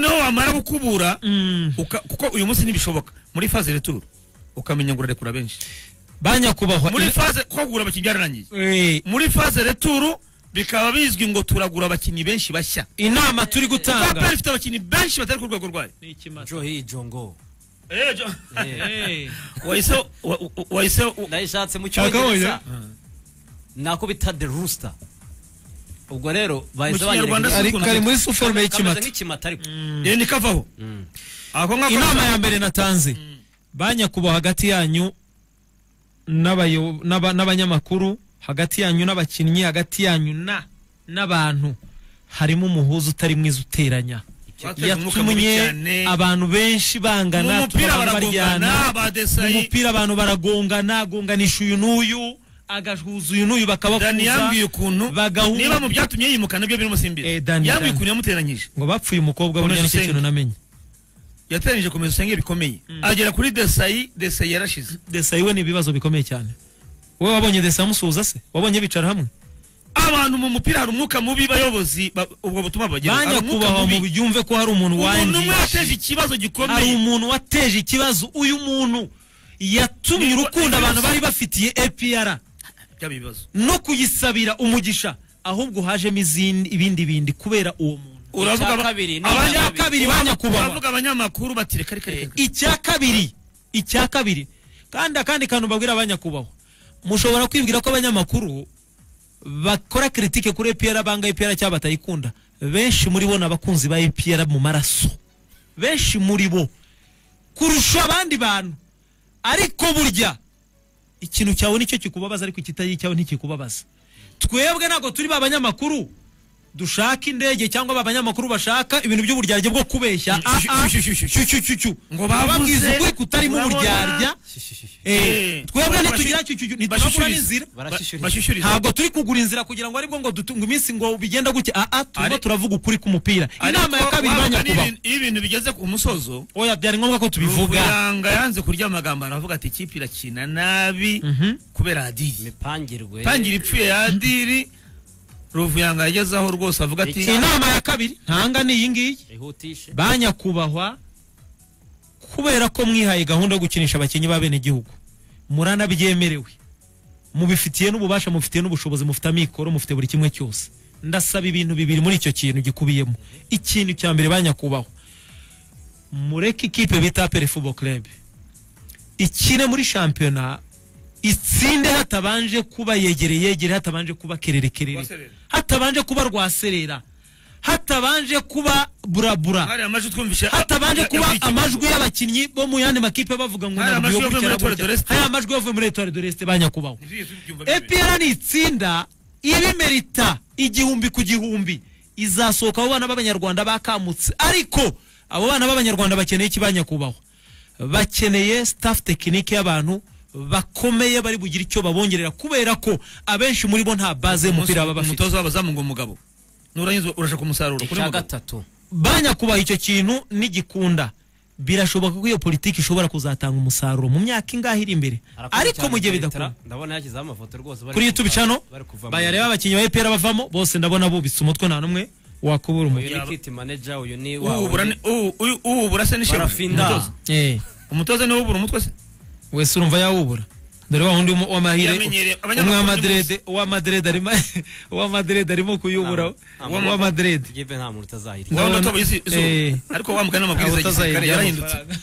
noneho wamara gukubura Mm. kuko uyu munsi ntibishoboka. Muri faze retour ukamenya ngo urarekura benshi. Ba nyakubahwa muri faze ko kugura abakinnyi byararangiye Eh, muri faze retour bikaba bizwi ngo turagura abakinnyi benshi bashya. Inama turi gutanga. Kaperi ifite abakinnyi benshi batari ku rwego rwayo. Ni ikimasa. johi jongo. Eh, Jo- Eh. wahise wa- wa- wahise wa- nayishatse mu cyongereza. nako bita the rooster. Ubwo rero bahise ukuntu kari muri suforume y'ikimata ariko Eh, nikavaho Mm. inama ya mbere natanze. Ba nyakubahwa hagati yanyu n'abanyamakuru hagati yanyu n'abakinnyi hagati yanyu na n'abantu harimo umuhuza utari mwiza uteranya. Yatumye abantu benshi bangana Mu mupira abantu baragongana, baryana. ba Desailly. mu mupira abantu baragongana agonganisha uyu n'uyu. Agahuza uyu n'uyu dani bakabakuza yambwiye ukuntu niba mu byatumye yimuka na byo bimusimbiza Eh, Dani, yambwiye Dani. ukuntu yamuteranyije. Ngo bapfuye umukobwa burya ni cyo kintu namenye. Yateranyije komeza usenge bikomeye. Agera kuri desayi desayi yarashize. Desayi we ni ibibazo bikomeye cyane. Wowe wabonye desayi amusuhuza se? Wabonye bicara hamwe? Abantu mu mupira hari umwuka mubi bayobozi ba- ubwo butumwa bagira. Hari banyakubahwa mu byumve ko hari umuntu umuntu umwe wangije ikibazo hari gikomeye umuntu wateje ikibazo. Uyu muntu yatumye urukundo abantu bari bafitiye APR byaba ibibazo no kuyisabira umugisha ahubwo hajemo izindi ibindi bindi kubera uwo muntu. Uravuga Icya kabiri banyakubahwa uravuga abanyamakuru bati reka reka reka. icya kabiri icya kabiri. Kandi akandi kantu babwira abanyakubahwa mushobora kwibwira ko abanyamakuru bakora kiritike kuri APR banga APR cyangwa batayikunda. Benshi muri bo ni abakunzi ba APR mu maraso. Benshi muri bo kurusha abandi bantu. Ariko burya ikintu cyawe ni cyo kikubabaza ariko ikitari cyawe ntikikubabaza. Twebwe ntabwo turi ba banyamakuru dushaka indege cyangwa ba banyamakuru bashaka ibintu by'uburyarya bwo kubeshya. Ngo bababwiza bavuze, ukuri kutarimo uburyarya. Twebwe ntitugira ntitugura n'inzira ntabwo turi kugura inzira kugira ngo ari bwo ngo iminsi ngo bigenda gutya. Ah ah turimo turavuga ukuri k'umupira. Inama ya kabiri iyo ibintu bigeze ku musozo oya byari ngombwa ko tubivuga. Ruvuyanga yanze kurya amagambo aravuga ati ikipe irakina nabi Mhm. kubera hadiri. Imipangirwe tangira ipfuye ya hadiri Ruvuyanga yagezeho rwose avuga ati inama ya kabiri ntanga ni iyi ngiyi? Banyakubahwa kubera ko mwihaye gahunda yo gukinisha abakinnyi b'abenegihugu muranabyemerewe. Mubifitiye n'ububasha mufitiye n'ubushobozi mufite amikoro mufite buri kimwe cyose. Ndasaba ibintu bibiri muri icyo kintu gikubiyemo. Ikintu cya mbere banyakubahwa mureke ikipe bita apere fubo club. Ikine muri shampiyona itsinde hatabanje kuba yegereye yegere hatabanje kuba kerere kerere. Hatabanje kuba rwaserera hatabanje kuba burabura. Hatabanje kuba amajwi y'abakinnyi bo mu yandi makipe bavuga ngo Hari amajwi yavuye muri gutya. de tubyumva bibiri. APR ni itsinda ibimerita igihumbi ku gihumbi. Izasohoka abo bana b'abanyarwanda bakamutse. Ariko abo bana b'abanyarwanda bakeneye iki banyakubahwa bakeneye staff tekinike y'abantu bakomeye bari bugire icyo babongerera kubera ko abenshi muri bo nta baze y'umupira baba bafite. Umutoza w'abazamu ngo umugabo nurangiza urashaka umusaruro kuri gatatu banyakubaha icyo kintu nigikunda. Birashoboka ko iyo politiki ishobora kuzatanga umusaruro mu myaka ingahe iri imbere? Ariko mu gihe bidakunda. Ndabona yashyizeho amafoto rwose kuri kuva mu- bayareba abakinnyi ba EPR bavamo bose ndabona bubitse umutwe nta n'umwe. Wakubura uyu umutwe ni kit manager uyu ni uhubura ni- uhu- uyu- uhubura se n'ishefu Barafinda. umutoza. Eh, umutoza ni we uhubura umutwe se? Wese urumva yawubura. Dore wa wundi w'amahire Yamenyereye. umwe abanyamakuru wa ni Madrid uwa Madrid arimo uwa Madrid arimo kuyubura. Uwa Madrid. Igipe nta muntu utazahirya Wa wundi Ndabona- watoboye izi- izuru. Eh. ariko wa mugani n'amabwiriza ya gisirikare Utazahirya yarahindutse. amafaranga.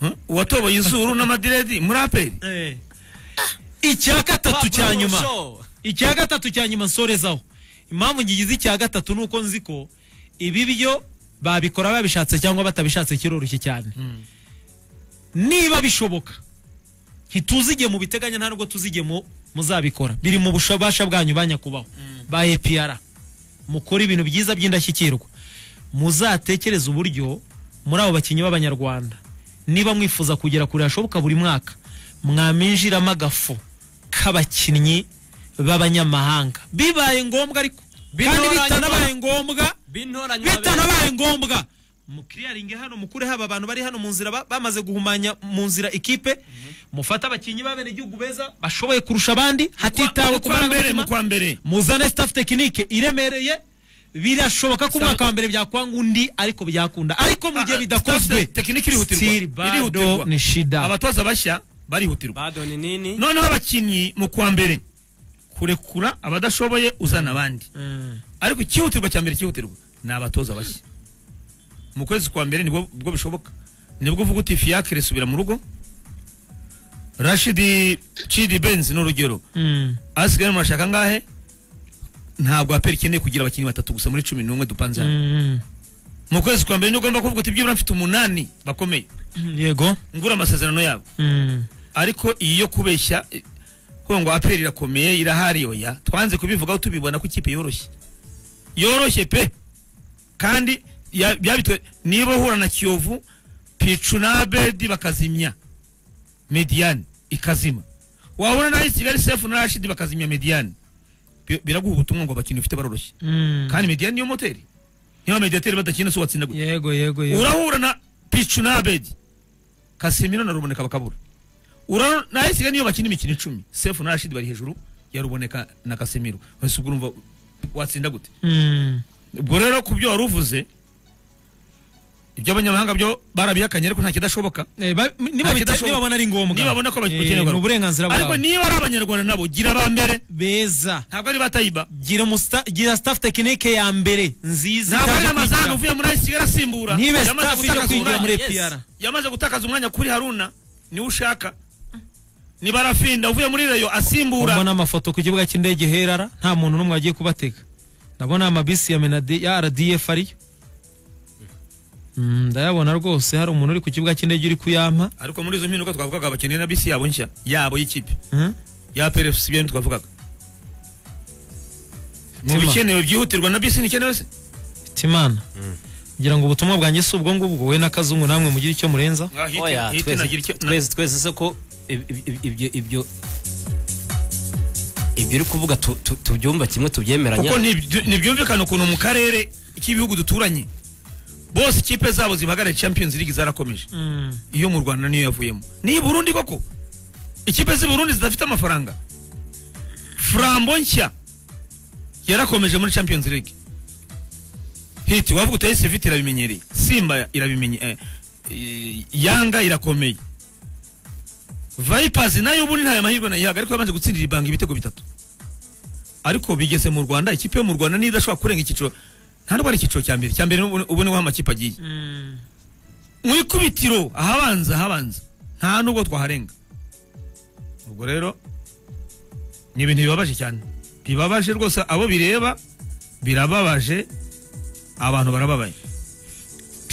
Huh? uwatoboye izuru n'amadiredi muri aperi Eh. icya gatatu cya nyuma. Icya gatatu cya nyuma nsorezaho impamvu ngigize icya gatatu ni uko nzi ko ibi byo babikora babishatse cyangwa batabishatse kiroroshye cyane. Niba bishoboka ntituzi igihe mubiteganya nta nubwo tuzi igihe mu- muzabikora. Biri mu bubasha bwanyu ba nyakubahwa ba APR mukora ibintu byiza by'indashyikirwa. Muzatekereze uburyo muri abo bakinnyi b'abanyarwanda niba mwifuza kugera kure hashoboka buri mwaka mwaminjiramo agafu k'abakinnyi b'abanyamahanga. Bibaye ngombwa ariko. Kandi bitanabaye ngombwa. Bitanabaye ngombwa. Mukiriyaringe hano mukure haba abantu bari hano mu nzira ba- bamaze guhumanya mu nzira ikipe. Mufate abakinnyi b'abenegihugu beza bashoboye kurusha abandi hatitawe ku mbere mu marangamutima kwa mbere. Muzane staff tekinike iremereye. Birashoboka ko umwaka wa mbere byakwanga undi ariko byakunda. Ariko mu gihe bidakozwe. tekiniki irihutirwa. Bado irihutirwa. ni shida. Abatoza bashya barihutirwa. Bado ni nini? Noneho abakinnyi mu kwa mbere kurekura abadashoboye uzana abandi. Mm. ariko icyihutirwa cya mbere cyihutirwa ni abatoza bashya. Mu kwezi kwa mbere ni bwo bwo bishoboka. Nibwo uvuga uti fiyakire subira mu rugo rashidi cidi benzi ni urugero. Mm. asigaye murashaka ngahe? Ntabwo aperi ikeneye kugira abakinnyi batatu gusa muri cumi n'umwe dupanze hano. Mu kwezi kwa mbere ugomba kuvuga uti byibura mfite umunani bakomeye. Yego. Ngura amasezerano yabo. Ariko iyi yo kubeshya kuvuga ngo aperi irakomeye irahari oya. Twanze kubivugaho tubibona ko ikipe yoroshye. Yoroshye pe! Kandi ya- byabitwe niba uhura na kiyovu picu na abedi bakazimya. Mediyani ikazima. Na kigali sefu na rashidi bakazimya mediyani bila biraguha ubutumwa ngo abakinnyi ufite baroroshye Mm. kandi mediyani niyo moteri. Niba mediyateri badakina se watsinda gute yego yego yego. Urahura na picu na abedi kasimiro na ruboneka bakabura urahura na esiga niyo bakina imikino icumi. Sefu na rashidi bari hejuru ya ruboneka na kasimiro wese ubwo urumva watsinda gute? Mm. ubwo rero ku byo wari uvuze iby'abanyamahanga byo barabihakanye ariko nta kidashoboka. Eh, nibabona ari ngombwa. Nibabona ko Eh, bakenerwa ni uburenganzira ariko bwabo niba ari abanyarwanda nabo gira ba mbere. Beza. Ntabwo ari batayiba. Gira umusta- gira staff tekinike ya mbere. Nziza. Ntabwo ari kwigira. uvuye muri esiga asimbura. Nibe staff gutakaza kwigira muri. APR yamaze gutakaza umwanya kuri haruna. Niwe ushaka. Ni barafinda uvuye muri reyo asimbura. Mbona amafoto ku kibuga cy'indege herara nta muntu n'umwe wagiye kubatega. Ndabona amabisi ya menade ya rdf ariyo. Mm, ndayabona rwose hari umuntu uri ku kibuga cy'indege uri kuyampa. Ariko muri izo mpinduka twavugaga bakeneye na bisi yabo nshya yabo y'ikipe. Mm? ya PRFC byo twavugaga. Mu bikenewe byihutirwa na bisi ntikenewe se timana ngira ngo ubutumwa bwanjye si ubwo ngubwo wowe n'akazungu namwe mugire icyo murenza. Twese nagira icyo- na- twese twese se ko ibyo ibyo ibyo uri kuvuga tu- tu- tubyumva kimwe tubyemeranya kuko ntibyu- ntibyumvikana ukuntu mu karere k'ibihugu duturanye bose ikipe zabo zibahagarariye champions league zarakomeje iyo mu rwanda niyo yavuyemo ni i burundi koko ikipe z'i burundi zidafite amafaranga frambo nshya yarakomeje muri champions league hiti wavuga utaye siviti irabimenyereye simba irabimenye eh, eh, yanga irakomeye vipers na yo ubundi ntayo mahirwe nayihaga ariko yamaze gutsindira ibanga ibitego bitatu. Ariko bigeze mu rwanda ikipe yo mu rwanda niyo idashobora kurenga icyiciro nta nubwo ari icyiciro cya mbere. Cya mbere ubu ubu ni ho amakipe agiye. Mu ikubitiro ahabanza ahabanza nta nubwo twaharenga. Ubwo rero ni ibintu bibabaje cyane. Bibabaje rwose abo bireba birababaje abantu barababaye.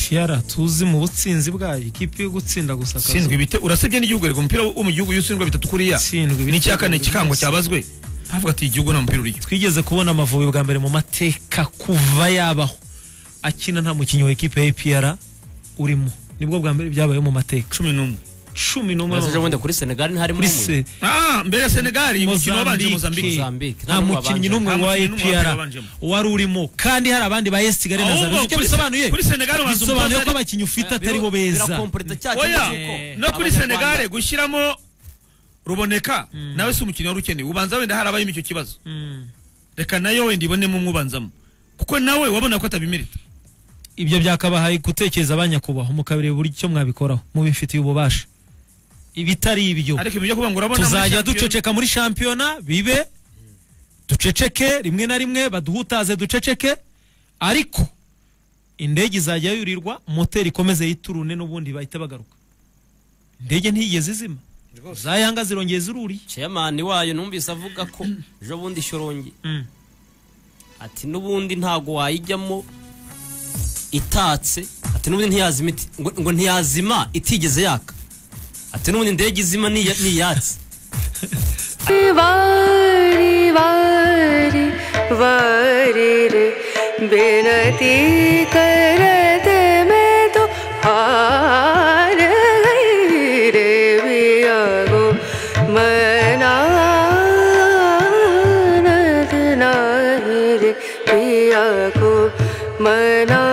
Piyara tuzi mu butsinzi bwayo. Ikipe yo gutsinda gusa sindwa ibite urasebye n'igihugu reka umupira wo mu gihugu iyo utsindwa bitatu kuriya? Sindwa ibitego n'icya kane kikango cyabazwe? Havuga ati igihugu nta mupira uriyo twigeze kubona amavubi bwa mbere mu mateka kuva yabaho. Akina nta mukinnyi wa ekipe ya APR urimo. Nibwo bwa mbere byabayeho mu mateka. Cumi n'umwe. Cumi n'umwe Uraseje bundi kuri Senegal umwe se ah mbere ya senegali umukino wabanje Mozambique. nta mukinnyi n'umwe wa APR wari urimo kandi hari abandi ba esi kigali na Ahubwo zabe icyo kuri- bisobanuye kuri Senegal bisobanuye ko abakinnyi ufite atari bo beza. oya no kuri senegali gushyiramo ruboneka. Nawe si umukinnyi wari ukeneye ubanza wenda harabayemo icyo kibazo. Mm. reka na yo wenda ibonemo umwubanzamo kuko nawe wabona ko atabimerita. Ibyo byakabahaye gutekereza abanyakubahwa mukabireba buri icyo mwabikoraho. Mubifitiye ububasha. Ibitari ibyo. Tuzajya duceceka muri shampiyona bibe duceceke rimwe na rimwe baduhutaze duceceke. Ariko indege izajya yurirwa moteri ikomeze yiturune n'ubundi bahita bagaruka. Indege ntiyigeze izima. Za yanga zirongeye ziruriye. Chairman wayo numvise avuga ko ejo bundi shorongi Mm. ati n'ubundi ntago wayijyamo itatse. Ati n'ubundi ntiyazima ngo ntiyazima itigeze yaka. ati n'ubundi indege izima ni iyacu bari bari bari re benati karate me to haar re biya go mana nahi re biya mana